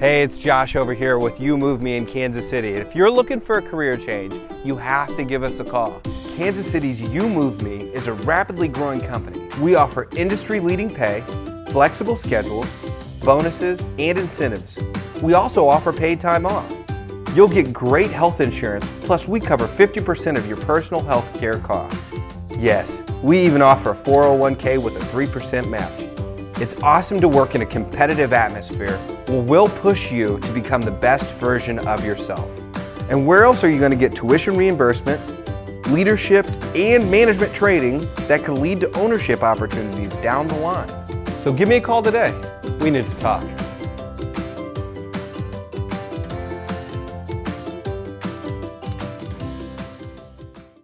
Hey, it's Josh over here with You Move Me in Kansas City. If you're looking for a career change, you have to give us a call. Kansas City's You Move Me is a rapidly growing company. We offer industry leading pay, flexible schedules, bonuses, and incentives. We also offer paid time off. You'll get great health insurance, plus we cover 50% of your personal health care costs. Yes, we even offer a 401k with a 3% match. It's awesome to work in a competitive atmosphere we'll push you to become the best version of yourself. And where else are you going to get tuition reimbursement, leadership, and management training that can lead to ownership opportunities down the line? So give me a call today. We need to talk.